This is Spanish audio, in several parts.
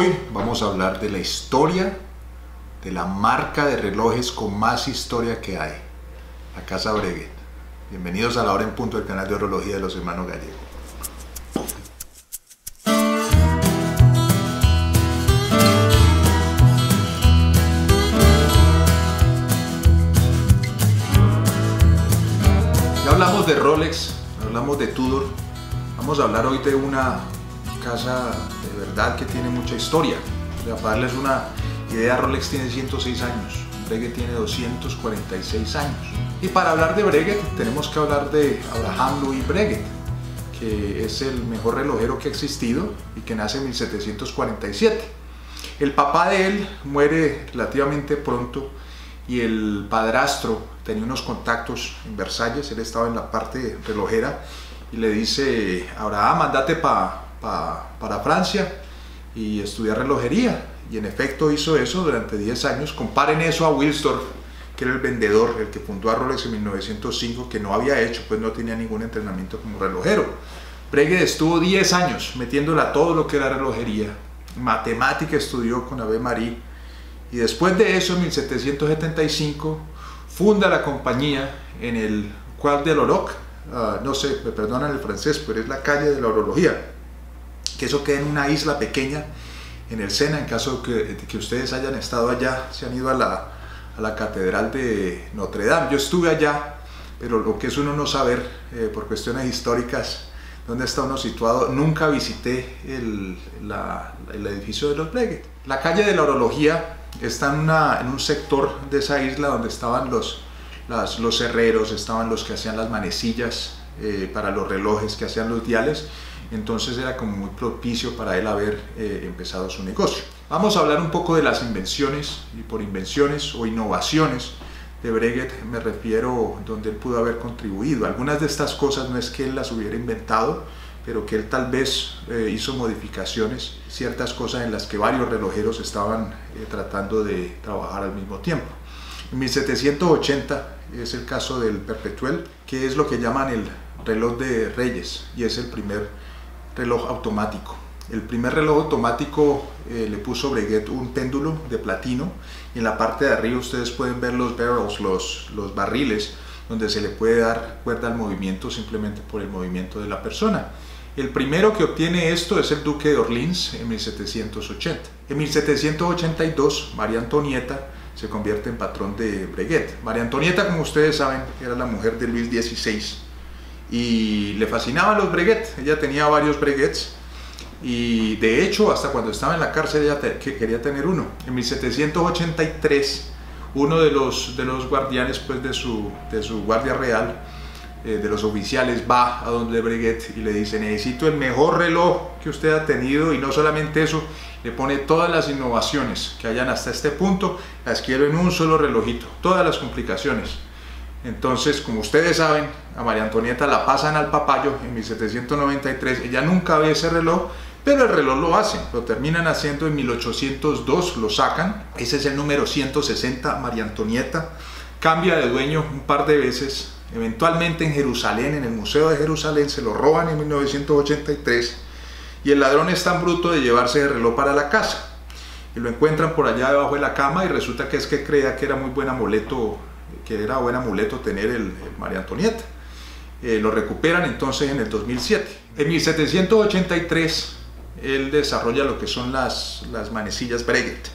Hoy vamos a hablar de la historia de la marca de relojes con más historia que hay, la Casa Breguet. Bienvenidos a la hora en punto del canal de orología de los hermanos Gallegos. Ya hablamos de Rolex, hablamos de Tudor, vamos a hablar hoy de una casa verdad que tiene mucha historia. para darles una idea, Rolex tiene 106 años, Breguet tiene 246 años. Y para hablar de Breguet tenemos que hablar de Abraham Louis Breguet, que es el mejor relojero que ha existido y que nace en 1747. El papá de él muere relativamente pronto y el padrastro tenía unos contactos en Versalles, él estaba en la parte relojera y le dice, Abraham, andate para para Francia y estudiar relojería. Y en efecto hizo eso durante 10 años. Comparen eso a Wilsdorf, que era el vendedor, el que fundó a Rolex en 1905, que no había hecho, pues no tenía ningún entrenamiento como relojero. Breguet estuvo 10 años metiéndola a todo lo que era relojería. Matemática estudió con Ave Marie. Y después de eso, en 1775, funda la compañía en el Cual de l'Oroc. Ah, no sé, me perdonan el francés, pero es la calle de la orología que eso quede en una isla pequeña en el Sena, en caso de que, ustedes hayan estado allá, se han ido a la, a la Catedral de Notre Dame. Yo estuve allá, pero lo que es uno no saber eh, por cuestiones históricas dónde está uno situado, nunca visité el, el edificio de los Breguet. La calle de la Orología está en, una, en un sector de esa isla donde estaban los, los herreros, estaban los que hacían las manecillas eh, para los relojes, que hacían los diales, entonces era como muy propicio para él haber eh, empezado su negocio. Vamos a hablar un poco de las invenciones, y por invenciones o innovaciones de Breguet me refiero donde él pudo haber contribuido. Algunas de estas cosas no es que él las hubiera inventado, pero que él tal vez eh, hizo modificaciones, ciertas cosas en las que varios relojeros estaban eh, tratando de trabajar al mismo tiempo. En 1780 es el caso del Perpetuel, que es lo que llaman el reloj de Reyes y es el primer reloj automático. El primer reloj automático eh, le puso Breguet un péndulo de platino y en la parte de arriba ustedes pueden ver los barrels, los, los barriles, donde se le puede dar cuerda al movimiento simplemente por el movimiento de la persona. El primero que obtiene esto es el duque de Orleans en 1780. En 1782, María Antonieta se convierte en patrón de Breguet. María Antonieta, como ustedes saben, era la mujer de Luis XVI y le fascinaban los breguets. Ella tenía varios breguets y de hecho hasta cuando estaba en la cárcel ella quería tener uno. En 1783 uno de los, de los guardianes pues, de, su, de su guardia real, eh, de los oficiales, va a donde Breguet y le dice necesito el mejor reloj que usted ha tenido y no solamente eso, le pone todas las innovaciones que hayan hasta este punto, las quiero en un solo relojito, todas las complicaciones. Entonces, como ustedes saben, a María Antonieta la pasan al papayo en 1793. Ella nunca ve ese reloj, pero el reloj lo hacen. Lo terminan haciendo en 1802, lo sacan. Ese es el número 160, María Antonieta. Cambia de dueño un par de veces. Eventualmente en Jerusalén, en el Museo de Jerusalén, se lo roban en 1983. Y el ladrón es tan bruto de llevarse el reloj para la casa. Y lo encuentran por allá debajo de la cama y resulta que es que creía que era muy buen amuleto que era buen amuleto tener el, María Antonieta. Eh, lo recuperan entonces en el 2007. En 1783 él desarrolla lo que son las, las manecillas Breguet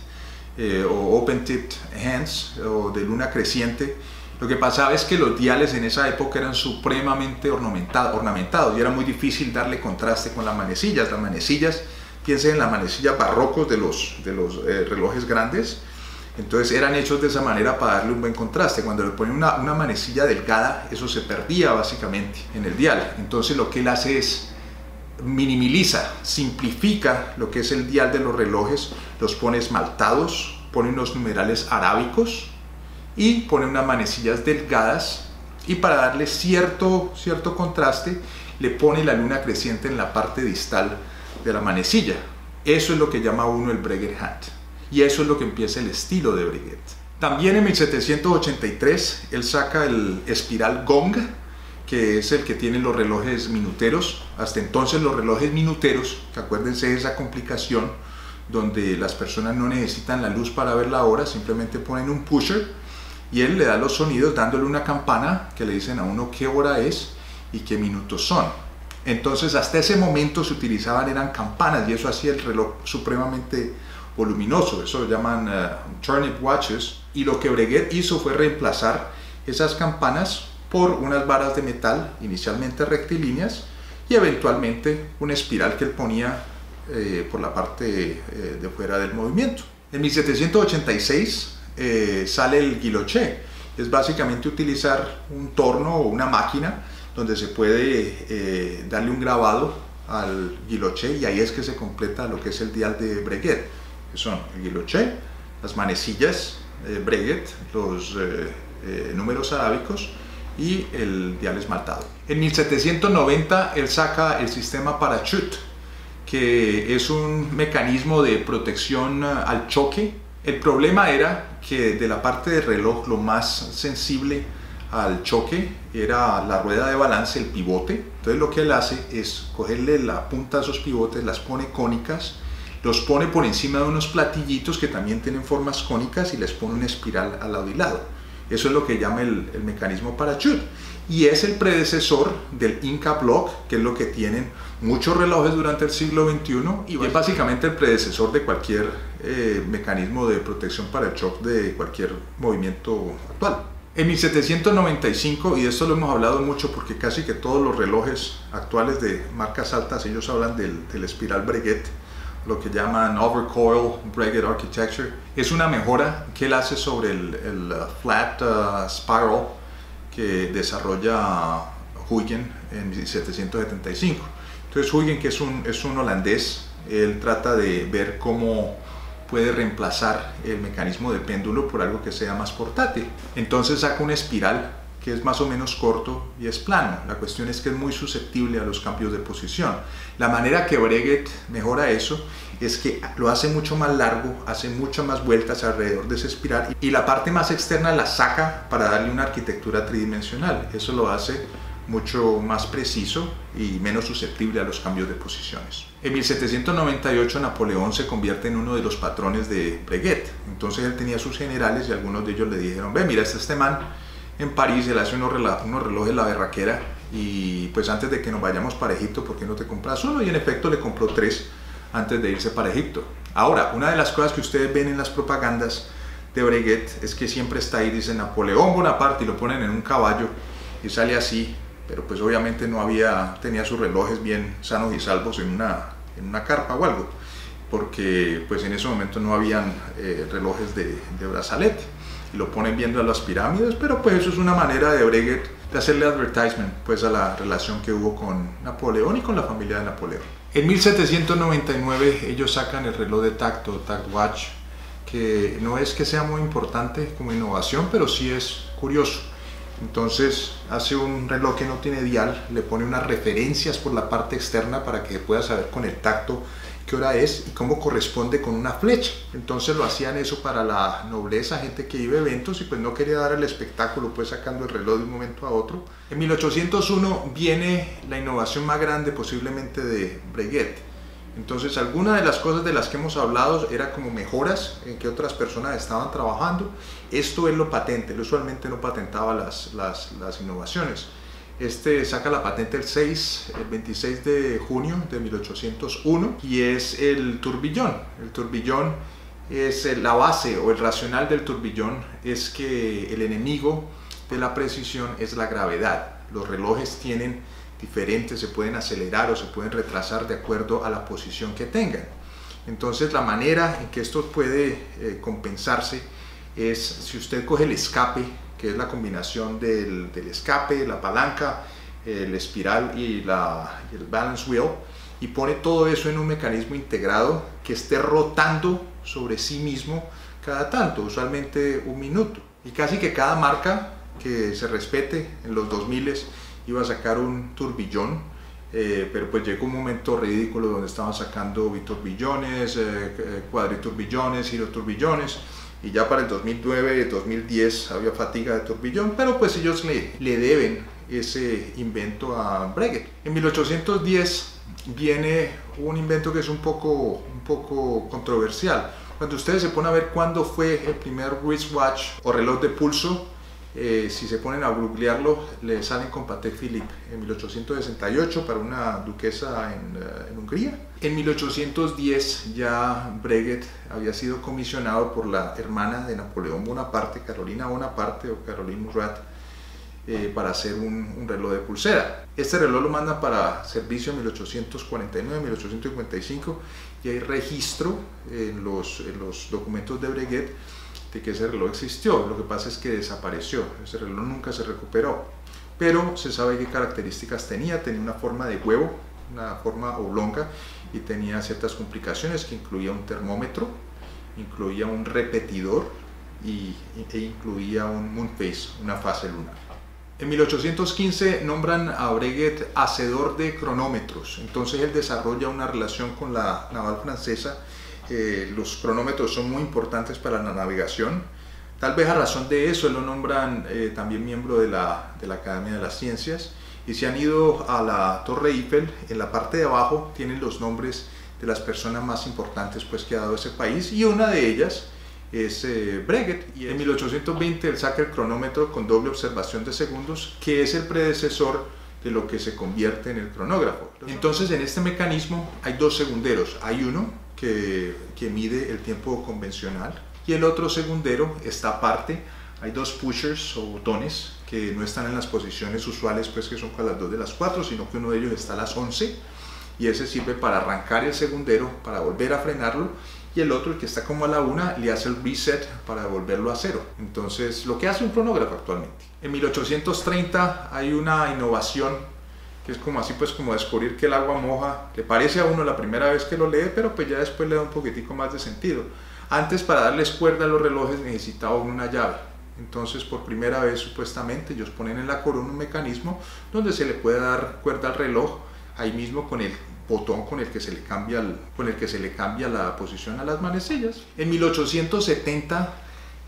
eh, o Open Tipped Hands o de luna creciente. Lo que pasaba es que los diales en esa época eran supremamente ornamentados, ornamentados y era muy difícil darle contraste con las manecillas. Las manecillas, piensen en las manecillas barrocos de los, de los eh, relojes grandes, entonces eran hechos de esa manera para darle un buen contraste. Cuando le ponen una, una, manecilla delgada, eso se perdía básicamente en el dial. Entonces lo que él hace es minimiza, simplifica lo que es el dial de los relojes, los pone esmaltados, pone unos numerales arábicos y pone unas manecillas delgadas y para darle cierto, cierto contraste le pone la luna creciente en la parte distal de la manecilla. Eso es lo que llama uno el Breguet Hat y eso es lo que empieza el estilo de Breguet. También en 1783 él saca el espiral Gong, que es el que tiene los relojes minuteros. Hasta entonces los relojes minuteros, que acuérdense de esa complicación, donde las personas no necesitan la luz para ver la hora, simplemente ponen un pusher y él le da los sonidos dándole una campana que le dicen a uno qué hora es y qué minutos son. Entonces hasta ese momento se utilizaban eran campanas y eso hacía el reloj supremamente voluminoso, eso lo llaman uh, turnip watches y lo que Breguet hizo fue reemplazar esas campanas por unas varas de metal inicialmente rectilíneas y eventualmente una espiral que él ponía eh, por la parte eh, de fuera del movimiento. En 1786 eh, sale el guilloché, es básicamente utilizar un torno o una máquina donde se puede darle un grabado al guilloché y ahí es que se completa lo que es el dial de Breguet, que son el guilloché, las manecillas Breguet, los números arábicos y el dial esmaltado. En 1790 él saca el sistema Parachute, que es un mecanismo de protección uh, al choque. El problema era que de la parte del reloj lo más sensible al choque era la rueda de balance, el pivote. Entonces lo que él hace es cogerle la punta de esos pivotes, las pone cónicas, los pone por encima de unos platillitos que también tienen formas cónicas y les pone una espiral al lado y lado. Eso es lo que llama el, mecanismo parachute. Y es el predecesor del Inca Block, que es lo que tienen muchos relojes durante el siglo XXI y es básicamente el predecesor de cualquier eh, mecanismo de protección para el shock de cualquier movimiento actual. En 1795, y de esto lo hemos hablado mucho porque casi que todos los relojes actuales de marcas altas, ellos hablan del, del espiral Breguet, lo que llaman Overcoil Breguet Architecture. Es una mejora que él hace sobre el, uh, Flat uh, Spiral que desarrolla Huygen en 1775. Entonces Huygen, que es un, es un holandés, él trata de ver cómo puede reemplazar el mecanismo de péndulo por algo que sea más portátil. Entonces saca una espiral que es más o menos corto y es plano. La cuestión es que es muy susceptible a los cambios de posición. La manera que Breguet mejora eso es que lo hace mucho más largo, hace muchas más vueltas alrededor de esa espiral y la parte más externa la saca para darle una arquitectura tridimensional. Eso lo hace mucho más preciso y menos susceptible a los cambios de posiciones. En 1798 Napoleón se convierte en uno de los patrones de Breguet. Entonces él tenía sus generales y algunos de ellos le dijeron, ve, mira, este, este man en París, él hace unos, unos relojes la berraquera y pues antes de que nos vayamos para Egipto, ¿por qué no te compras uno? Y en efecto le compró tres antes de irse para Egipto. Ahora, una de las cosas que ustedes ven en las propagandas de Breguet es que siempre está ahí, dice Napoleón Bonaparte y lo ponen en un caballo y sale así, pero pues obviamente no había, tenía sus relojes bien sanos y salvos en una, en una carpa o algo, porque pues en ese momento no habían eh, relojes de, de brazalete y lo ponen viendo a las pirámides, pero pues eso es una manera de Breguet de hacerle advertisement pues a la relación que hubo con Napoleón y con la familia de Napoleón. En 1799 ellos sacan el reloj de tacto, Tact Watch, que no es que sea muy importante como innovación, pero sí es curioso. Entonces hace un reloj que no tiene dial, le pone unas referencias por la parte externa para que pueda saber con el tacto qué hora es y cómo corresponde con una flecha. Entonces lo hacían eso para la nobleza, gente que iba a eventos y pues no quería dar el espectáculo pues sacando el reloj de un momento a otro. En 1801 viene la innovación más grande posiblemente de Breguet. Entonces algunas de las cosas de las que hemos hablado era como mejoras en que otras personas estaban trabajando. Esto es lo patente, él usualmente no patentaba las, las, las innovaciones. Este saca la patente el 6, el 26 de junio de 1801 y es el turbillón. El turbillón es la base o el racional del turbillón es que el enemigo de la precisión es la gravedad. Los relojes tienen diferentes, se pueden acelerar o se pueden retrasar de acuerdo a la posición que tengan. Entonces la manera en que esto puede eh, compensarse es si usted coge el escape que es la combinación del, escape, la palanca, el espiral y, la, el balance wheel, y pone todo eso en un mecanismo integrado que esté rotando sobre sí mismo cada tanto, usualmente un minuto. Y casi que cada marca que se respete en los 2000 iba a sacar un turbillón, eh, pero pues llegó un momento ridículo donde estaban sacando biturbillones, eh, eh cuadriturbillones, giroturbillones, y ya para el 2009, 2010 había fatiga de turbillón, pero pues ellos le, le deben ese invento a Breguet. En 1810 viene un invento que es un poco, un poco controversial. Cuando ustedes se ponen a ver cuándo fue el primer wristwatch o reloj de pulso, eh, si se ponen a googlearlo, le salen con Patek Philippe en 1868 para una duquesa en, eh, en, Hungría. En 1810 ya Breguet había sido comisionado por la hermana de Napoleón Bonaparte, Carolina Bonaparte o Caroline Murat, eh, para hacer un, un, reloj de pulsera. Este reloj lo mandan para servicio en 1849-1855 y hay registro en los, en los documentos de Breguet de que ese reloj existió. Lo que pasa es que desapareció, ese reloj nunca se recuperó. Pero se sabe qué características tenía, tenía una forma de huevo, una forma oblonga y tenía ciertas complicaciones que incluía un termómetro, incluía un repetidor y, e incluía un moon phase, una fase lunar. En 1815 nombran a Breguet hacedor de cronómetros, entonces él desarrolla una relación con la naval francesa los cronómetros son muy importantes para la navegación. Tal vez a razón de eso lo nombran eh, también miembro de la, de la Academia de las Ciencias y se han ido a la Torre Eiffel, en la parte de abajo tienen los nombres de las personas más importantes pues, que ha dado ese país y una de ellas es eh, Breguet y en 1820 él saca el cronómetro con doble observación de segundos que es el predecesor de lo que se convierte en el cronógrafo. Entonces en este mecanismo hay dos segunderos, hay uno que, mide el tiempo convencional y el otro segundero está aparte. Hay dos pushers o botones que no están en las posiciones usuales, pues que son para las 2 de las 4, sino que uno de ellos está a las 11 y ese sirve para arrancar el segundero, para volver a frenarlo y el otro, el que está como a la 1, le hace el reset para devolverlo a cero. Entonces, lo que hace un cronógrafo actualmente. En 1830 hay una innovación que es como así pues como descubrir que el agua moja, le parece a uno la primera vez que lo lee, pero pues ya después le da un poquitico más de sentido. Antes para darles cuerda a los relojes necesitaba una llave. Entonces por primera vez supuestamente ellos ponen en la corona un mecanismo donde se le puede dar cuerda al reloj ahí mismo con el botón con el que se le cambia, con el que se le cambia la posición a las manecillas. En 1870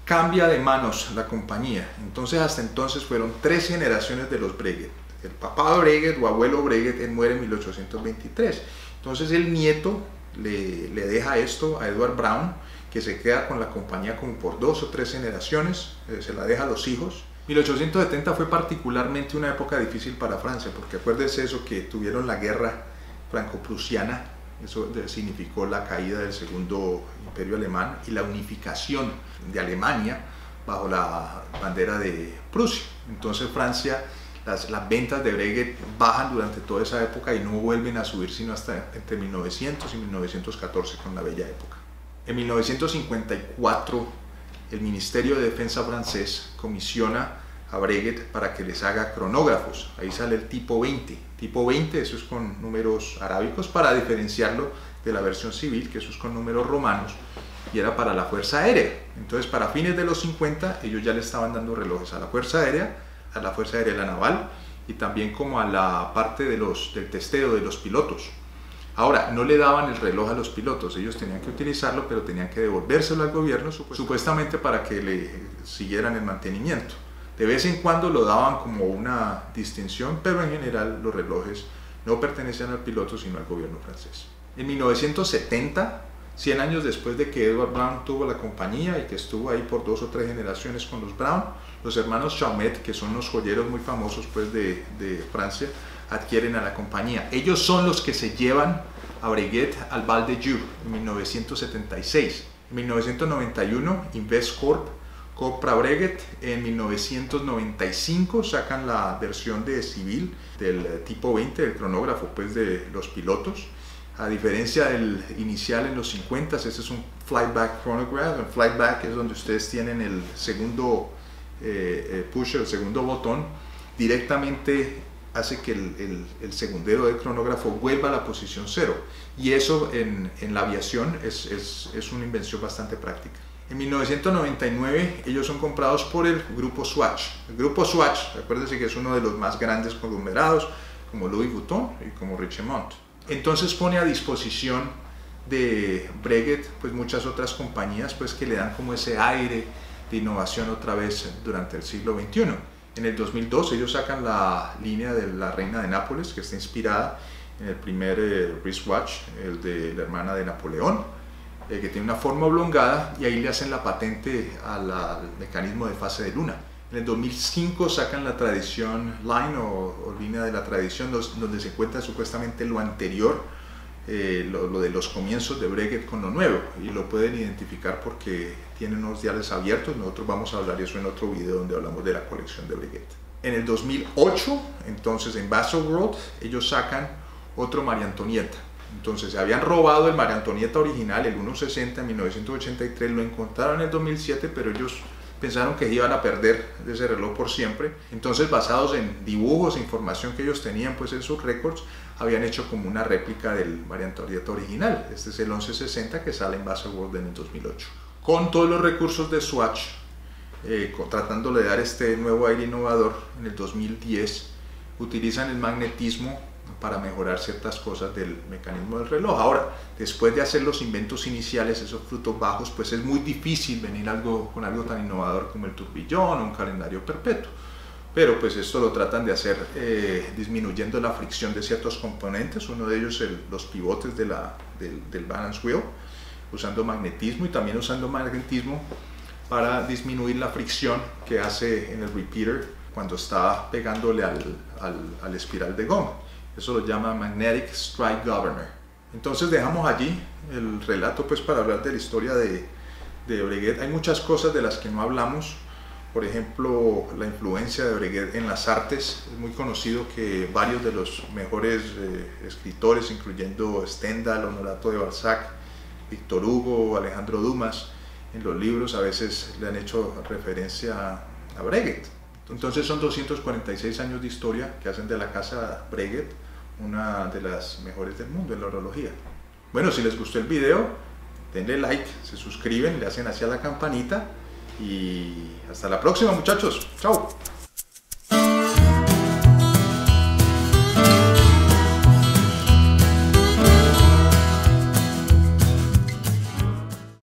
cambia de manos la compañía. Entonces hasta entonces fueron tres generaciones de los Breguet el papá Breguet o abuelo Breguet él muere en 1823. Entonces el nieto le, le, deja esto a Edward Brown, que se queda con la compañía como por dos o tres generaciones, eh, se la deja a los hijos. 1870 fue particularmente una época difícil para Francia, porque acuérdese eso que tuvieron la guerra franco-prusiana, eso significó la caída del segundo imperio alemán y la unificación de Alemania bajo la bandera de Prusia. Entonces Francia las, ventas de Breguet bajan durante toda esa época y no vuelven a subir sino hasta entre 1900 y 1914 con la bella época. En 1954 el Ministerio de Defensa francés comisiona a Breguet para que les haga cronógrafos. Ahí sale el tipo 20. Tipo 20, eso es con números arábicos para diferenciarlo de la versión civil, que eso es con números romanos y era para la Fuerza Aérea. Entonces, para fines de los 50, ellos ya le estaban dando relojes a la Fuerza Aérea a la Fuerza Aérea la Naval y también como a la parte del testeo de los pilotos. Ahora, no le daban el reloj a los pilotos, ellos tenían que utilizarlo, pero tenían que devolvérselo al gobierno supuestamente para que le siguieran el mantenimiento. De vez en cuando lo daban como una distinción, pero en general los relojes no pertenecían al piloto, sino al gobierno francés. En 1970 100 años después de que Edward Brown tuvo la compañía y que estuvo ahí por dos o tres generaciones con los Brown, los hermanos Chaumet, que son los joyeros muy famosos pues, de, de Francia, adquieren a la compañía. Ellos son los que se llevan a Breguet al Val de Joux en 1976. En 1991, Investcorp compra Breguet. En 1995 sacan la versión de civil del tipo 20 del cronógrafo pues, de los pilotos. A diferencia del inicial en los 50, este es un flyback chronograph. El flyback es donde ustedes tienen el segundo eh, eh, push, el segundo botón, directamente hace que el, el, segundero del cronógrafo vuelva a la posición cero. Y eso en, en la aviación es, es, es, una invención bastante práctica. En 1999 ellos son comprados por el grupo Swatch. El grupo Swatch, acuérdense que es uno de los más grandes conglomerados, como Louis Vuitton y como Richemont. Entonces pone a disposición de Breguet pues muchas otras compañías pues que le dan como ese aire de innovación otra vez durante el siglo XXI. En el 2002 ellos sacan la línea de la Reina de Nápoles que está inspirada en el primer eh, wristwatch, el de la hermana de Napoleón, eh, que tiene una forma oblongada y ahí le hacen la patente al mecanismo de fase de luna. En el 2005 sacan la tradición Line o, línea de la tradición donde se encuentra supuestamente lo anterior, eh, lo, de los comienzos de Breguet con lo nuevo y lo pueden identificar porque tiene unos diales abiertos, nosotros vamos a hablar eso en otro video donde hablamos de la colección de Breguet. En el 2008, entonces en World ellos sacan otro María Antonieta. Entonces se habían robado el María Antonieta original, el 160 en 1983, lo encontraron en el 2007, pero ellos pensaron que iban a perder ese reloj por siempre. Entonces, basados en dibujos e información que ellos tenían pues en sus récords, habían hecho como una réplica del Antonieta original. Este es el 1160 que sale en World en el 2008. Con todos los recursos de Swatch, eh, tratándole de dar este nuevo aire innovador, en el 2010 utilizan el magnetismo para mejorar ciertas cosas del mecanismo del reloj. Ahora, después de hacer los inventos iniciales, esos frutos bajos, pues es muy difícil venir algo, con algo tan innovador como el turbillón o un calendario perpetuo. Pero pues esto lo tratan de hacer eh, disminuyendo la fricción de ciertos componentes, uno de ellos los pivotes del balance wheel, usando magnetismo y también usando magnetismo para disminuir la fricción que hace en el repeater cuando está pegándole al, al, al espiral de goma. Eso lo llama Magnetic Strike Governor. Entonces dejamos allí el relato pues para hablar de la historia de, de Breguet. Hay muchas cosas de las que no hablamos. Por ejemplo, la influencia de Breguet en las artes. Es muy conocido que varios de los mejores eh, escritores, incluyendo Stendhal, Honorato de Balzac, Víctor Hugo, Alejandro Dumas, en los libros a veces le han hecho referencia a Breguet. Entonces son 246 años de historia que hacen de la casa Breguet una de las mejores del mundo en la orología. Bueno, si les gustó el video, denle like, se suscriben, le hacen hacia la campanita y hasta la próxima muchachos. Chao.